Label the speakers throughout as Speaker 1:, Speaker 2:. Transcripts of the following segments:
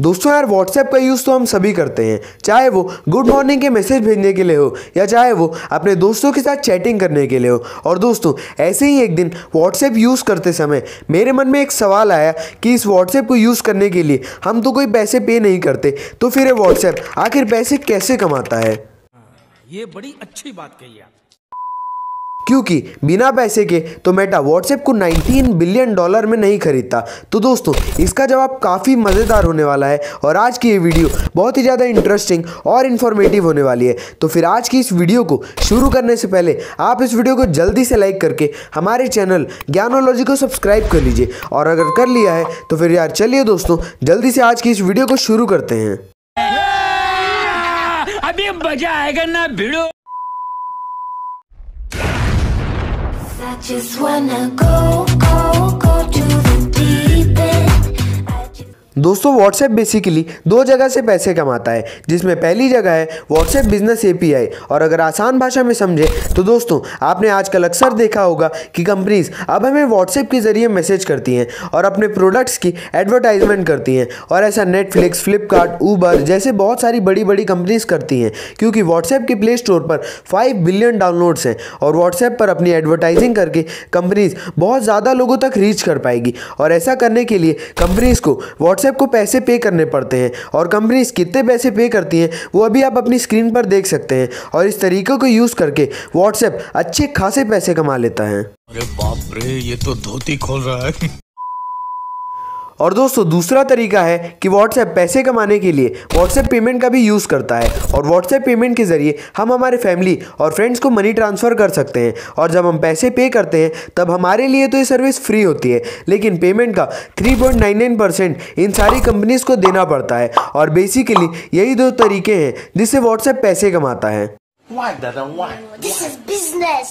Speaker 1: दोस्तों यार व्हाट्सएप का यूज़ तो हम सभी करते हैं। चाहे वो गुड मॉर्निंग के मैसेज भेजने के लिए हो, या चाहे वो अपने दोस्तों के साथ चैटिंग करने के लिए हो। और दोस्तों, ऐसे ही एक दिन व्हाट्सएप यूज़ करते समय मेरे मन में एक सवाल आया कि इस व्हाट्सएप को यूज़ करने के लिए हम तो कोई पैसे पे नहीं करते तो फिर ये व्हाट्सएप आखिर पैसे कैसे कमाता है?
Speaker 2: ये बड़ी अच्छी बात कही आप।
Speaker 1: क्योंकि बिना पैसे के तो मेटा व्हाट्सएप को 19 बिलियन डॉलर में नहीं खरीदता। तो दोस्तों, इसका जवाब काफ़ी मज़ेदार होने वाला है और आज की ये वीडियो बहुत ही ज़्यादा इंटरेस्टिंग और इन्फॉर्मेटिव होने वाली है। तो फिर आज की इस वीडियो को शुरू करने से पहले आप इस वीडियो को जल्दी से लाइक करके हमारे चैनल ज्ञानोलॉजी को सब्सक्राइब कर लीजिए और अगर कर लिया है तो फिर यार चलिए दोस्तों, जल्दी से आज की इस वीडियो को शुरू करते हैं।
Speaker 2: अभी मज़ा आएगा ना
Speaker 3: I just wanna go, go, go to the deep
Speaker 1: दोस्तों व्हाट्सएप बेसिकली दो जगह से पैसे कमाता है, जिसमें पहली जगह है व्हाट्सएप बिज़नेस एपीआई और अगर आसान भाषा में समझे तो दोस्तों, आपने आजकल अक्सर देखा होगा कि कंपनीज़ अब हमें व्हाट्सएप के ज़रिए मैसेज करती हैं और अपने प्रोडक्ट्स की एडवर्टाइजमेंट करती हैं। और ऐसा नेटफ्लिक्स फ्लिपकार्ट ऊबर जैसे बहुत सारी बड़ी बड़ी कंपनीज़ करती हैं, क्योंकि व्हाट्सएप के प्ले स्टोर पर फाइव बिलियन डाउनलोड्स हैं और व्हाट्सएप पर अपनी एडवर्टाइजिंग करके कंपनीज़ बहुत ज़्यादा लोगों तक रीच कर पाएगी। और ऐसा करने के लिए कंपनीज़ को व्हाट्सएप को पैसे पे करने पड़ते हैं और कंपनीज़ कितने पैसे पे करती हैं, वो अभी आप अपनी स्क्रीन पर देख सकते हैं और इस तरीके को यूज़ करके व्हाट्सएप अच्छे खासे पैसे कमा लेता है।
Speaker 2: अरे बाप रे, ये तो धोती खोल रहा है।
Speaker 1: और दोस्तों दूसरा तरीका है कि व्हाट्सएप पैसे कमाने के लिए व्हाट्सएप पेमेंट का भी यूज़ करता है। और व्हाट्सएप पेमेंट के ज़रिए हम हमारे फैमिली और फ्रेंड्स को मनी ट्रांसफ़र कर सकते हैं। और जब हम पैसे पे करते हैं तब हमारे लिए तो ये सर्विस फ्री होती है। लेकिन पेमेंट का 3.99 परसेंट इन सारी कंपनीज़ को देना पड़ता है। और बेसिकली यही दो तरीके हैं जिससे व्हाट्सएप पैसे कमाता है।
Speaker 3: This is business.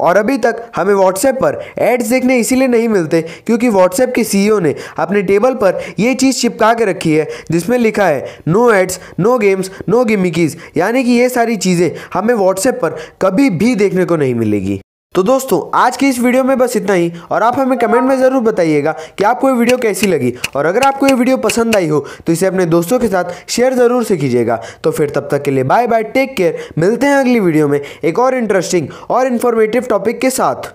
Speaker 1: और अभी तक हमें व्हाट्सएप पर एड्स देखने इसीलिए नहीं मिलते क्योंकि व्हाट्सएप के सीईओ ने अपने टेबल पर यह चीज़ चिपका के रखी है, जिसमें लिखा है no ads no games no gimmickies यानी कि ये सारी चीज़ें हमें व्हाट्सएप पर कभी भी देखने को नहीं मिलेगी। तो दोस्तों, आज की इस वीडियो में बस इतना ही, और आप हमें कमेंट में ज़रूर बताइएगा कि आपको ये वीडियो कैसी लगी। और अगर आपको ये वीडियो पसंद आई हो तो इसे अपने दोस्तों के साथ शेयर ज़रूर से कीजिएगा। तो फिर तब तक के लिए बाय बाय टेक केयर, मिलते हैं अगली वीडियो में एक और इंटरेस्टिंग और इन्फॉर्मेटिव टॉपिक के साथ।